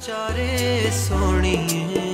ਚਾਰੇ ਸੋਣੀਏ